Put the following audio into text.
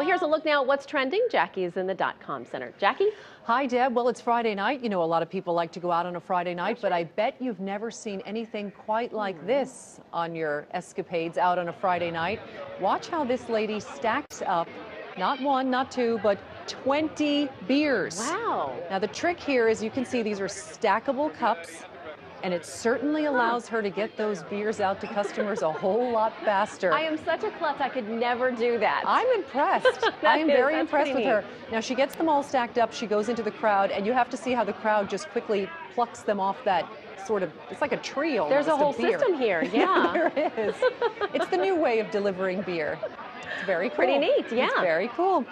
Well, here's a look now at what's trending. Jackie is in the dot-com center. Jackie? Hi, Deb. Well, it's Friday night. You know, a lot of people like to go out on a Friday night, but I bet you've never seen anything quite like this on your escapades out on a Friday night. Watch how this lady stacks up not one, not two, but 20 beers. Wow. Now, the trick here is you can see these are stackable cups, and it certainly allows her to get those beers out to customers a whole lot faster. I am such a klutz, I could never do that. I'm impressed. I am is- very impressed with her. Now she gets them all stacked up. She goes into the crowd, and you have to see how the crowd just quickly plucks them off that sort of. It's like a tree almost. There's a whole system here, yeah. there is. It's the new way of delivering beer. It's very cool. Pretty neat, It's yeah. very cool.